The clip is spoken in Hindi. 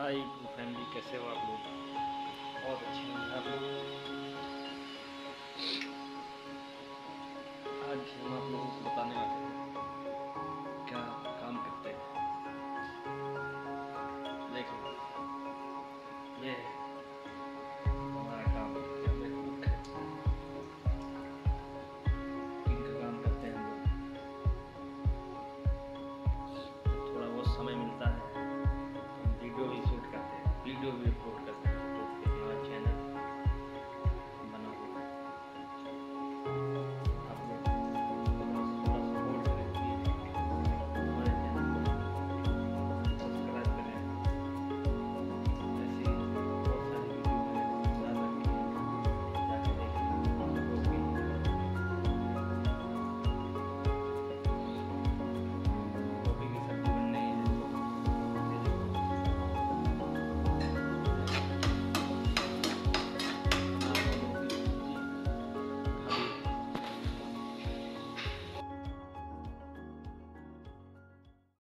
हाय, फैमिली, कैसे हो आप लोग? बहुत अच्छे हैं आप लोग आज हम आप लोगों को बताने वाले हैं क्या काम करते हैं। देखो, ये है।